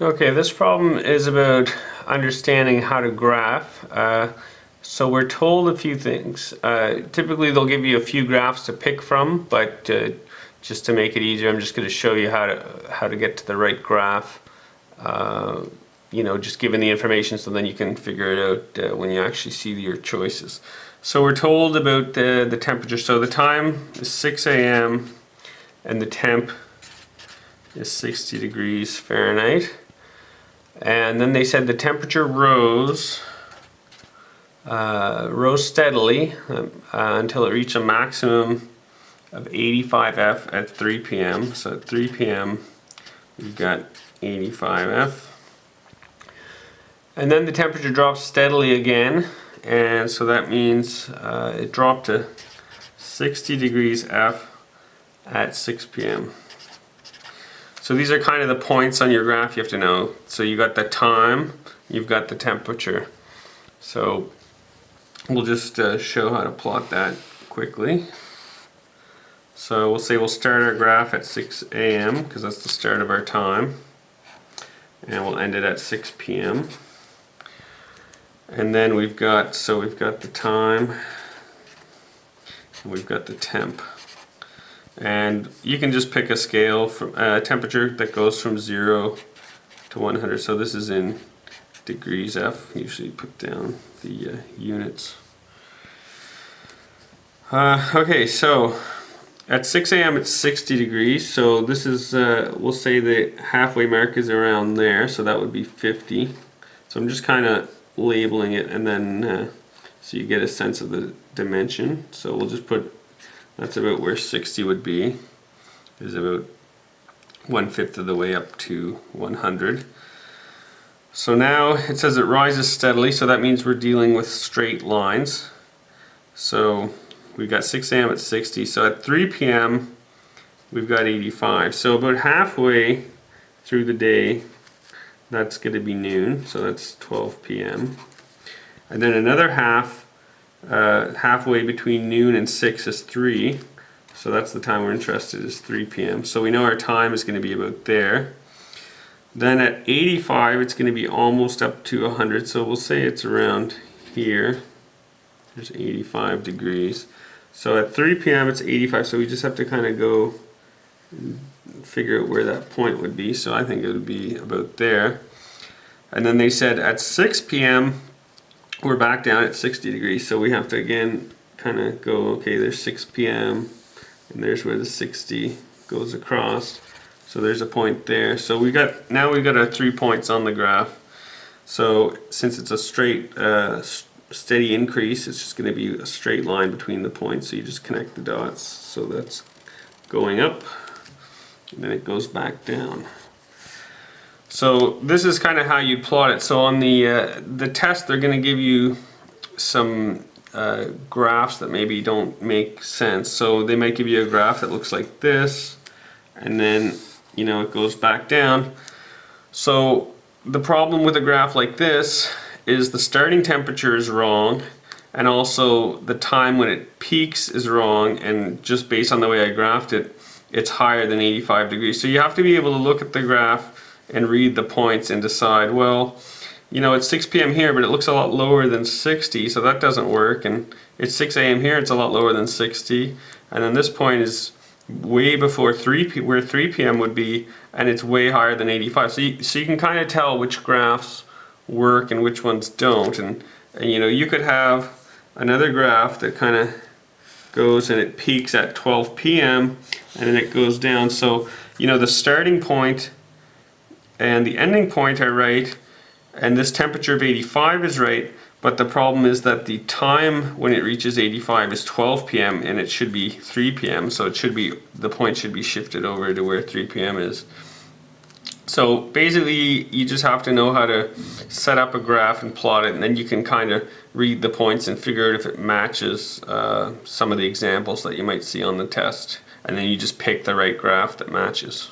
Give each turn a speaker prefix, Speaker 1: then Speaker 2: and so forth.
Speaker 1: Okay, this problem is about understanding how to graph. Uh, so we're told a few things. Uh, typically they'll give you a few graphs to pick from, but uh, just to make it easier, I'm just going to show you how to how to get to the right graph. Uh, you know, just given the information so then you can figure it out uh, when you actually see your choices. So we're told about the, the temperature. So the time is 6 a.m. and the temp is 60 degrees Fahrenheit. And then they said the temperature rose uh, rose steadily uh, until it reached a maximum of 85F at 3 p.m. So at 3 p.m. we've got 85F. And then the temperature drops steadily again and so that means uh, it dropped to 60 degrees F at 6 p.m. So these are kind of the points on your graph you have to know. So you got the time, you've got the temperature. So we'll just uh, show how to plot that quickly. So we'll say we'll start our graph at 6 a.m. because that's the start of our time. And we'll end it at 6 p.m. And then we've got, so we've got the time, we've got the temp and you can just pick a scale from uh, temperature that goes from 0 to 100 so this is in degrees F usually put down the uh, units. Uh, okay so at 6 a.m. it's 60 degrees. So this is uh, we'll say the halfway mark is around there. So that would be 50 so I'm just kind of labeling it and then uh, so you get a sense of the dimension. So we'll just put that's about where 60 would be. Is about one fifth of the way up to 100. So now it says it rises steadily, so that means we're dealing with straight lines. So we've got 6 a.m. at 60, so at 3 p.m. we've got 85. So about halfway through the day, that's going to be noon, so that's 12 p.m. And then another half uh, halfway between noon and 6 is 3. So that's the time we're interested is 3 p.m. So we know our time is going to be about there. Then at 85 it's going to be almost up to 100 so we'll say it's around here. There's 85 degrees. So at 3 p.m. it's 85 so we just have to kind of go figure out where that point would be. So I think it would be about there. And then they said at 6 p.m we're back down at 60 degrees so we have to again kind of go okay there's 6 p.m. and there's where the 60 goes across. So there's a point there. So we got now we've got our three points on the graph. So since it's a straight uh, steady increase it's just going to be a straight line between the points so you just connect the dots. So that's going up and then it goes back down so this is kind of how you plot it. So on the uh, the test, they're going to give you some uh, graphs that maybe don't make sense. So they might give you a graph that looks like this, and then you know it goes back down. So the problem with a graph like this is the starting temperature is wrong, and also the time when it peaks is wrong, and just based on the way I graphed it, it's higher than 85 degrees. So you have to be able to look at the graph and read the points and decide, well, you know, it's 6 p.m. here, but it looks a lot lower than 60, so that doesn't work. And it's 6 a.m. here, it's a lot lower than 60. And then this point is way before 3 p where 3 p.m. would be, and it's way higher than 85. So you, so you can kind of tell which graphs work and which ones don't. And, and you know, you could have another graph that kind of goes and it peaks at 12 p.m. and then it goes down. So, you know, the starting point and the ending point I write and this temperature of 85 is right but the problem is that the time when it reaches 85 is 12 p.m. and it should be 3 p.m. so it should be the point should be shifted over to where 3 p.m. is. So basically you just have to know how to set up a graph and plot it and then you can kind of read the points and figure out if it matches uh, some of the examples that you might see on the test and then you just pick the right graph that matches.